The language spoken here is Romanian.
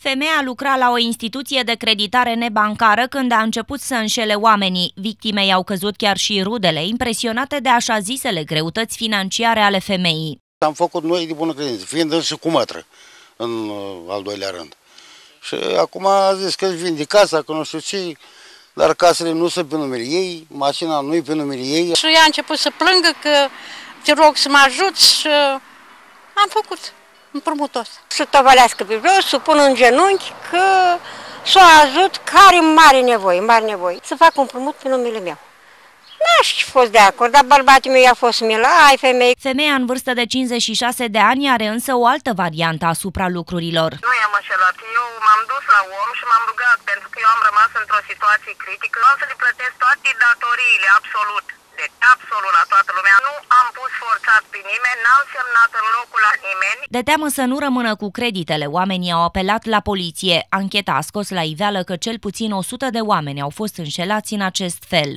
Femeia lucra la o instituție de creditare nebancară când a început să înșele oamenii. Victimei au căzut chiar și rudele, impresionate de așa zisele greutăți financiare ale femeii. Am făcut noi de bună credință, fiind și cu mătră în uh, al doilea rând. Și acum a zis că își vinde casa, că nu știu ce, dar casele nu sunt pe numele ei, mașina nu e pe numele ei. Și ea a început să plângă că te rog să mă ajut și am făcut împrumutul ăsta. Să tăvălească pe jos, să pun în genunchi că s-o ajut care mare nevoie, mare nevoie, să fac un împrumut pe numele meu. N-aș fi fost de acord, dar bărbatul meu i-a fost milă, ai femei. Femeia în vârstă de 56 de ani are însă o altă variantă asupra lucrurilor. Nu i-am înșelat, eu m-am dus la om și m-am rugat pentru că eu am rămas într-o situație critică. Nu să le plătesc toate datoriile, absolut. Deci, absolut la toată lumea. Nu am pus forțat pe nimeni, n-am semnat în locul la nimeni. De teamă să nu rămână cu creditele, oamenii au apelat la poliție. Ancheta a scos la iveală că cel puțin 100 de oameni au fost înșelați în acest fel.